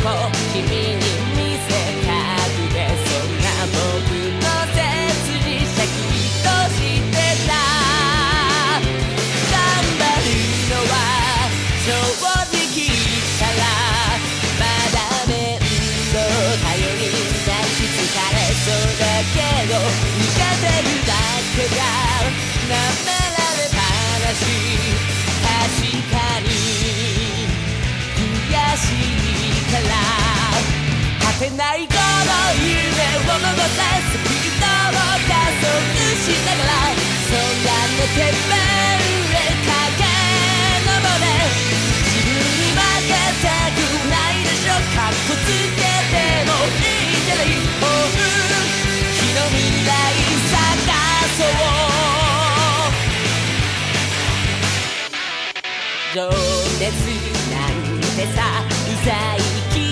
こ君に見せたくてそんな僕の切にシャキッとしてた。頑張るのは正直したらまだ面倒頼りなし疲れそうだけどから果てないこの夢を戻せスピードを加速しながらそんなのてめえ駆け上れ自分に負けたくないでしょかっこつけてもいいじゃないもう日の未来探そう情熱なんてさうざい気